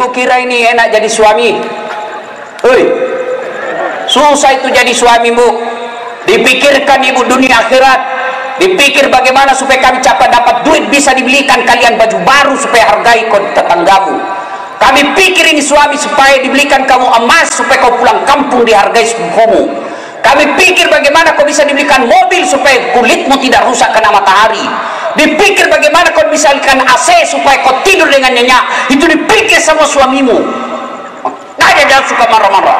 ibu kira ini enak jadi suami. Hei, susah itu jadi suami bu. Dipikirkan ibu dunia akhirat. Dipikir bagaimana supaya kami cepat dapat duit bisa dibelikan kalian baju baru supaya hargai kau tetanggamu kami pikir ini suami supaya dibelikan kamu emas supaya kau pulang kampung dihargai sepupumu kami pikir bagaimana kau bisa dibelikan mobil supaya kulitmu tidak rusak kena matahari dipikir bagaimana kau bisa dibelikan AC supaya kau tidur dengan nyenyak. Itu dipikir sama suamimu. Aja jangan suka marah-marah.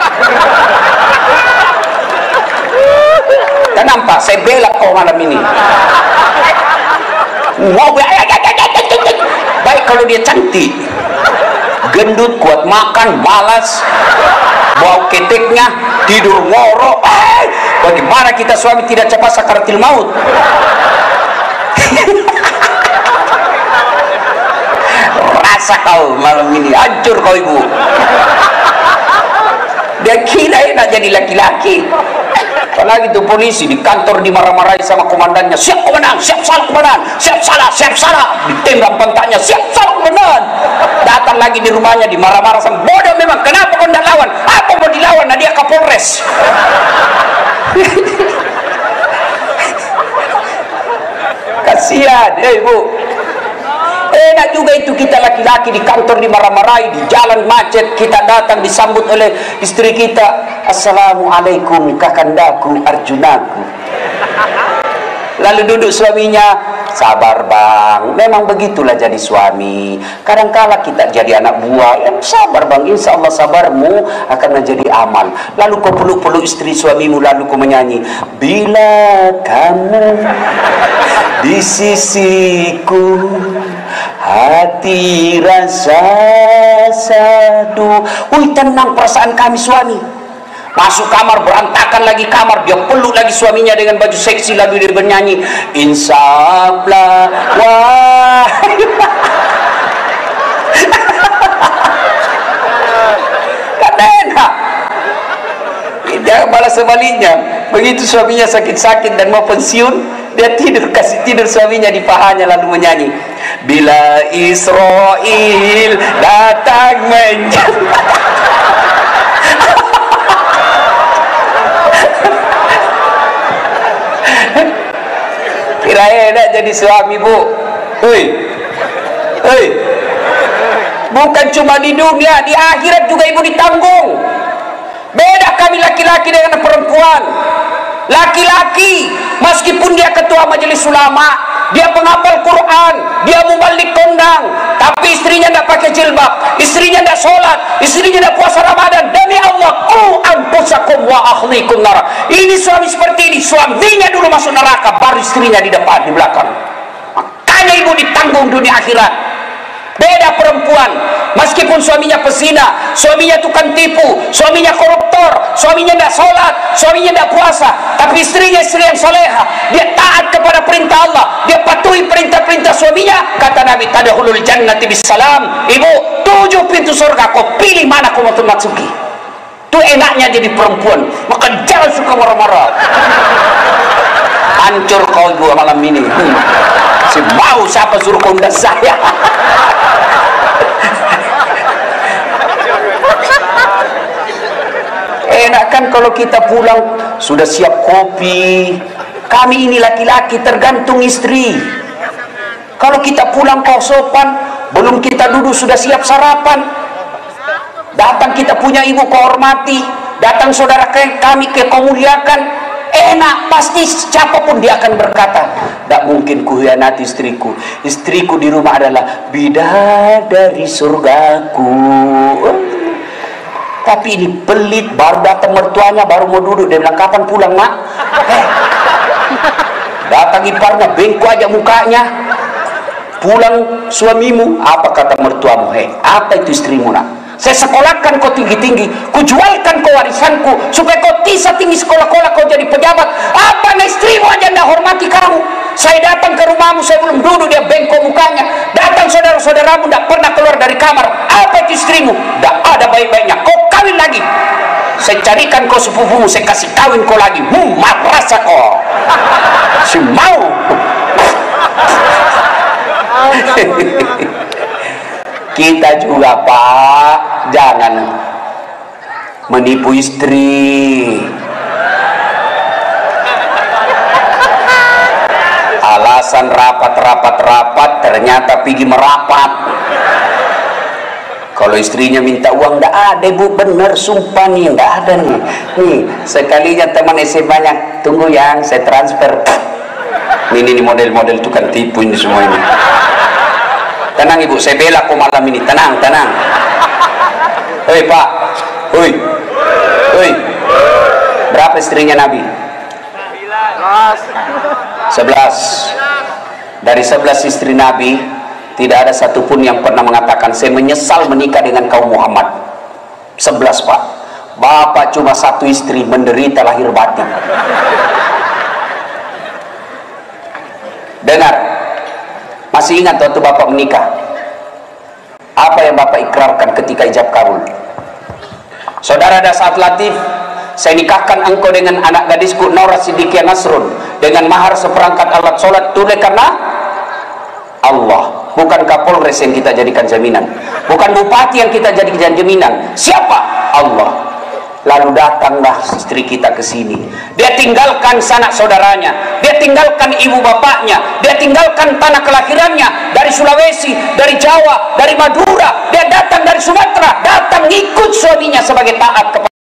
Kenapa saya bela kau malam ini. Mau baik kalau dia cantik. Gendut kuat makan malas. Bau keteknya tidur ngorok. Eh, bagaimana kita suami tidak cepat sakaratil maut rasa kau malam ini. Hancur kau ibu. Dia kira enak jadi laki-laki. Apalagi itu polisi di kantor dimarah-marahi sama komandannya. Siap komandan. Siap salah komandan. Siap salah siap salah. Ditembak pantatnya siap salah komandan. Datang lagi di rumahnya dimarah-marah sama bodoh memang. Kenapa kau tidak lawan? Apa mau dilawan? Nah dia kapolres kasihan. Eh ibu enak juga itu kita laki-laki di kantor dimarah-marahi di jalan macet kita datang disambut oleh istri kita. Assalamualaikum kakandaku Arjunaku. Lalu duduk suaminya sabar bang. Memang begitulah jadi suami. Kadangkala kita jadi anak buah ya sabar bang. Insya Allah sabarmu akan menjadi amal. Lalu kau peluk-peluk istri suamimu lalu kau menyanyi bila kamu di sisiku hati rasa sadu. Wih tenang perasaan kami suami. Masuk kamar berantakan lagi kamar. Dia peluk lagi suaminya dengan baju seksi lalu dia bernyanyi insaflah wah. Kan enak. Dia malah sebaliknya begitu suaminya sakit-sakit dan mau pensiun dia tidur kasih tidur suaminya di pahanya lalu menyanyi bila Israel datang menjemput kira enak jadi suami bu? Hei hei bukan cuma di dunia di akhirat juga ibu ditanggung. Beda kami laki-laki dengan perempuan. Laki-laki meskipun dia ketua majelis ulama dia penghafal Quran dia mubalik kondang tapi istrinya tidak pakai jilbab istrinya tidak sholat istrinya tidak puasa Ramadan. Demi Allah ku anfusakum wa ahlikum nar. Ini suami seperti ini suaminya dulu masuk neraka baru istrinya di depan di belakang. Makanya ibu ditanggung dunia akhirat beda perempuan. Meskipun suaminya pesina suaminya tukang tipu suaminya koruptor suaminya tidak sholat suaminya tidak puasa tapi istrinya istri yang soleha dia taat kepada perintah Allah dia patuhi perintah-perintah suaminya kata Nabi tadahulul jannati bisalam ibu tujuh pintu surga kau pilih mana kau mau masuki. Itu enaknya jadi perempuan maka jangan suka marah-marah. Hancur kau ibu malam ini. Hmm. si mau siapa suruh kau saya enak kan kalau kita pulang sudah siap kopi. Kami ini laki-laki tergantung istri. Kalau kita pulang kau sopan belum kita duduk sudah siap sarapan. Datang kita punya ibu kehormati datang saudara kami ke kau enak pasti siapa pun dia akan berkata tidak mungkin kuhianati istriku. Istriku di rumah adalah bidadari surgaku tapi ini pelit baru datang mertuanya baru mau duduk. Dia bilang kapan pulang mak? Eh, datang iparnya bengku aja mukanya. Pulang suamimu. Apa kata mertuamu? Hei apa itu istrimu nak? Saya sekolahkan kau tinggi-tinggi. Kujualkan kau warisanku supaya kau bisa tinggi sekolah-kolah kau jadi pejabat. Apa nah istrimu aja tidak hormati kamu? Saya datang ke rumahmu saya belum duduk dia bengkok mukanya. Datang saudara-saudaramu tidak pernah keluar dari kamar. Apa itu istrimu? Tidak ada baik-baiknya kau kawin lagi saya carikan kau sepupumu saya kasih kawin kau lagi. Hmm rasa kau. Si mau. Kita juga pak jangan menipu istri. Alasan rapat-rapat-rapat ternyata pergi merapat kalau istrinya minta uang enggak ada bu. Bener sumpah nih enggak ada nih. Nih sekalinya teman SMA banyak. Tunggu yang saya transfer. Ini ini model-model tukang tipu ini semua ini. Tenang ibu saya bela kok malam ini. Tenang tenang. Hei pak. Hei. Hei. Berapa istrinya Nabi? 11 dari 11 istri Nabi tidak ada satupun yang pernah mengatakan saya menyesal menikah dengan kaum Muhammad. 11 pak. Bapak cuma satu istri menderita lahir batin. Dengar masih ingat waktu bapak menikah? Apa yang bapak ikrarkan ketika ijab kabul? Saudara ada saat latif saya nikahkan engkau dengan anak gadisku Nora Siddiqia Nasrun dengan mahar seperangkat alat sholat tunai karena Allah bukan Kapolres yang kita jadikan jaminan? Bukan bupati yang kita jadikan jaminan. Siapa? Allah. Lalu datanglah istri kita ke sini. Dia tinggalkan sanak saudaranya. Dia tinggalkan ibu bapaknya. Dia tinggalkan tanah kelahirannya. Dari Sulawesi dari Jawa dari Madura. Dia datang dari Sumatera. Datang ikut suaminya sebagai taat kepada